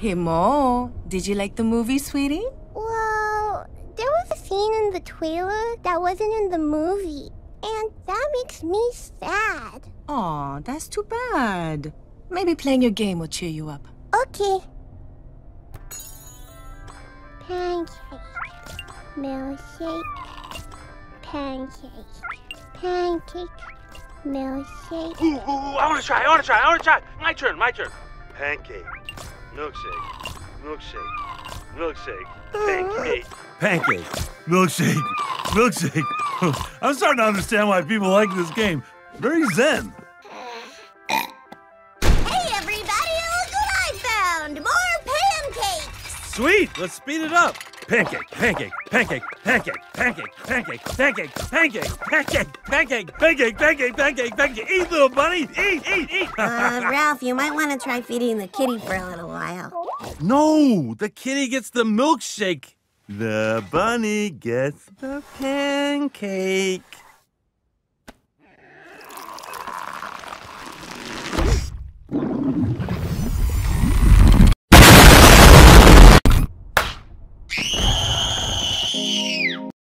Hey, Mo, did you like the movie, sweetie? Well, there was a scene in the trailer that wasn't in the movie, and that makes me sad. Aw, that's too bad. Maybe playing your game will cheer you up. Okay. Pancake. Milkshake. Pancake. Pancake. Milkshake. Ooh, ooh, I want to try. I want to try. I want to try. My turn. My turn. Pancake. Milkshake. Milkshake. Milkshake. Pancake. Pancake. Milkshake. Milkshake. I'm starting to understand why people like this game. Very zen. Sweet. Let's speed it up. Pancake, pancake, pancake, pancake, pancake, pancake, pancake, pancake, pancake, pancake, pancake, pancake, pancake, pancake. Eat, little bunny. Eat, eat, eat. Uh, Ralph, you might want to try feeding the kitty for a little while. No, the kitty gets the milkshake. The bunny gets the pancake. Yeah.